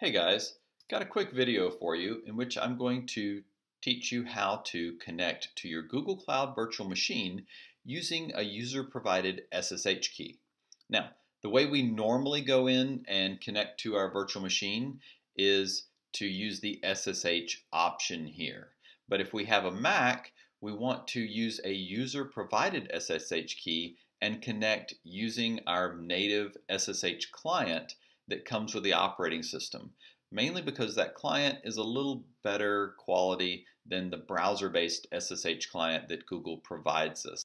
Hey guys, got a quick video for you in which I'm going to teach you how to connect to your Google Cloud Virtual Machine using a user-provided SSH key. Now, the way we normally go in and connect to our virtual machine is to use the SSH option here. But if we have a Mac, we want to use a user-provided SSH key and connect using our native SSH client that comes with the operating system, mainly because that client is a little better quality than the browser-based SSH client that Google provides us.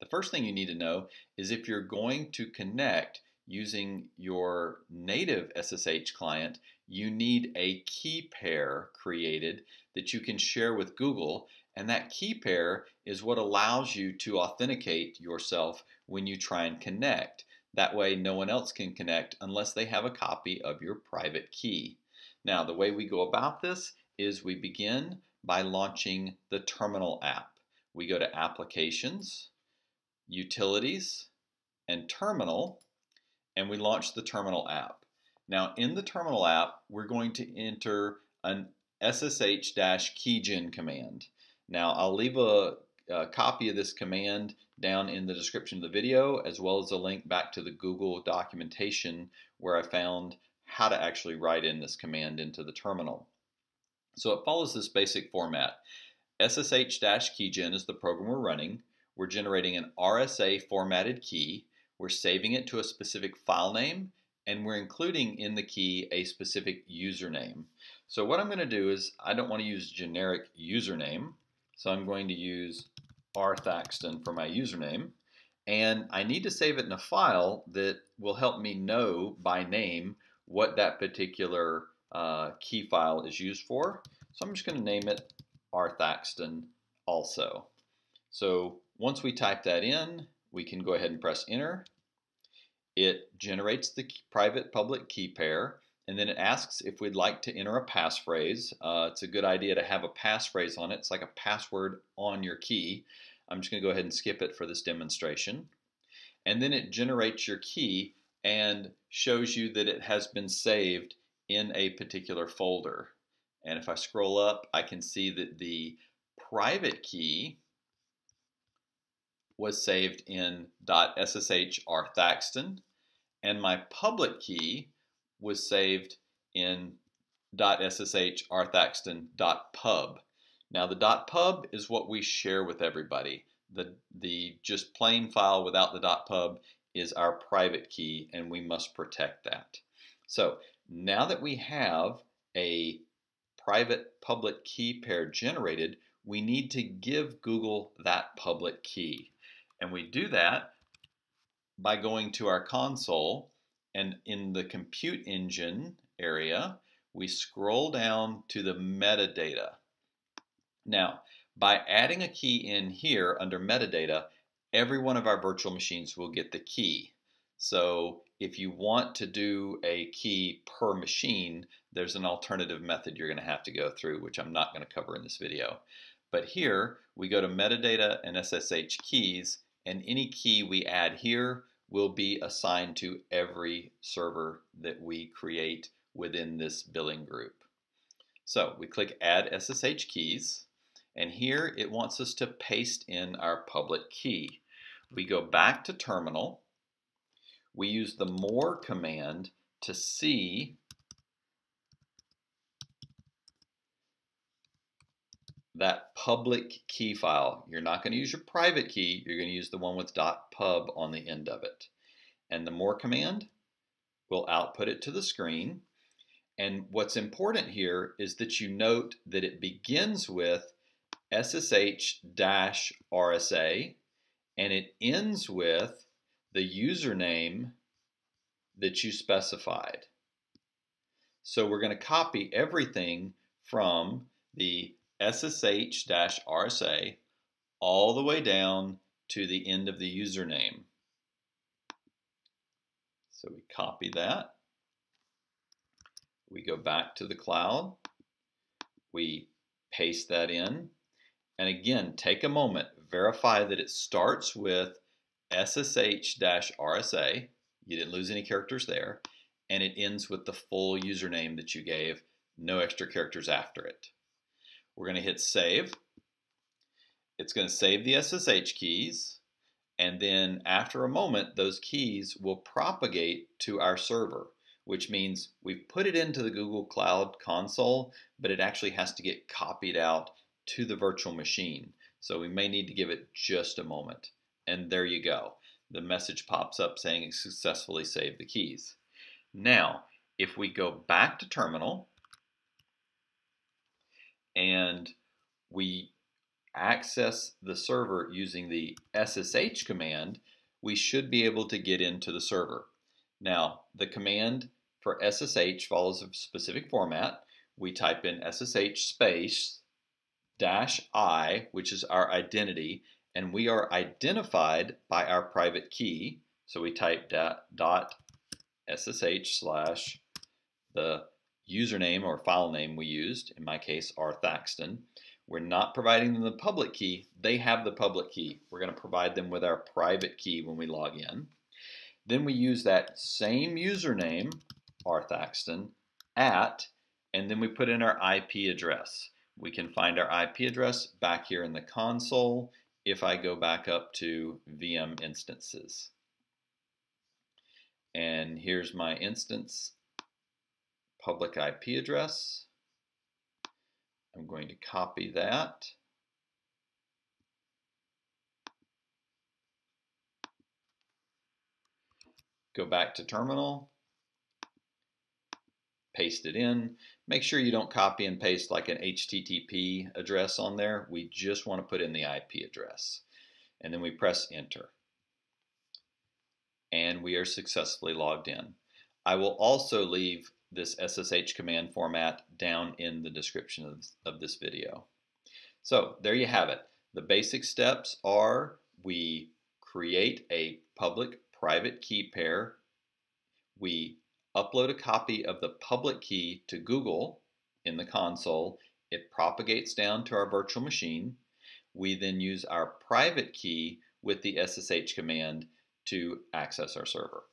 The first thing you need to know is if you're going to connect using your native SSH client, you need a key pair created that you can share with Google and that key pair is what allows you to authenticate yourself when you try and connect. That way no one else can connect unless they have a copy of your private key. Now the way we go about this is we begin by launching the Terminal app. We go to Applications, Utilities, and Terminal, and we launch the Terminal app. Now in the Terminal app, we're going to enter an SSH-keygen command. Now I'll leave a, a copy of this command down in the description of the video as well as a link back to the Google documentation where I found how to actually write in this command into the terminal. So it follows this basic format. SSH-keygen is the program we're running. We're generating an RSA formatted key. We're saving it to a specific file name and we're including in the key a specific username. So what I'm going to do is I don't want to use generic username. So I'm going to use rthackston for my username. And I need to save it in a file that will help me know by name what that particular uh, key file is used for. So I'm just going to name it rthackston also. So once we type that in, we can go ahead and press enter. It generates the private public key pair and then it asks if we'd like to enter a passphrase. Uh, it's a good idea to have a passphrase on it. It's like a password on your key. I'm just going to go ahead and skip it for this demonstration. And then it generates your key and shows you that it has been saved in a particular folder. And if I scroll up, I can see that the private key was saved in .ssh rthackston, and my public key was saved in .ssh rthackston.pub. Now the .pub is what we share with everybody. The, the just plain file without the .pub is our private key and we must protect that. So now that we have a private public key pair generated, we need to give Google that public key. And we do that by going to our console and in the compute engine area, we scroll down to the metadata. Now, by adding a key in here under metadata, every one of our virtual machines will get the key. So if you want to do a key per machine, there's an alternative method you're going to have to go through, which I'm not going to cover in this video. But here, we go to metadata and SSH keys, and any key we add here will be assigned to every server that we create within this billing group. So we click Add SSH Keys, and here it wants us to paste in our public key. We go back to Terminal. We use the More command to see that public key file. You're not going to use your private key, you're going to use the one with .pub on the end of it. And the more command will output it to the screen. And what's important here is that you note that it begins with SSH-RSA and it ends with the username that you specified. So we're going to copy everything from the SSH-RSA all the way down to the end of the username. So we copy that. We go back to the cloud. We paste that in. And again, take a moment, verify that it starts with SSH-RSA. You didn't lose any characters there. and it ends with the full username that you gave, no extra characters after it. We're going to hit save. It's going to save the SSH keys, and then after a moment, those keys will propagate to our server, which means we've put it into the Google Cloud console, but it actually has to get copied out to the virtual machine. So we may need to give it just a moment. And there you go. The message pops up saying it successfully saved the keys. Now, if we go back to terminal and we access the server using the SSH command, we should be able to get into the server. Now, the command for SSH follows a specific format. We type in SSH space dash I, which is our identity, and we are identified by our private key. So we type dot, SSH slash the username or file name we used, in my case, R. Thackston. We're not providing them the public key. They have the public key. We're going to provide them with our private key when we log in. Then we use that same username, R. Thackston, at, and then we put in our IP address. We can find our IP address back here in the console if I go back up to VM instances. And here's my instance public IP address. I'm going to copy that. Go back to terminal, paste it in. Make sure you don't copy and paste like an HTTP address on there. We just want to put in the IP address. And then we press enter. And we are successfully logged in. I will also leave this SSH command format down in the description of, of this video. So there you have it. The basic steps are we create a public private key pair. We upload a copy of the public key to Google in the console. It propagates down to our virtual machine. We then use our private key with the SSH command to access our server.